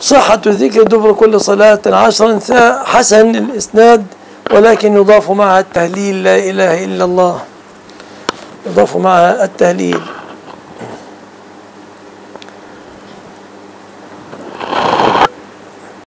صحة ذكر دبر كل صلاة عشرا حسن الإسناد ولكن يضاف معها التهليل لا إله إلا الله. يضاف معها التهليل.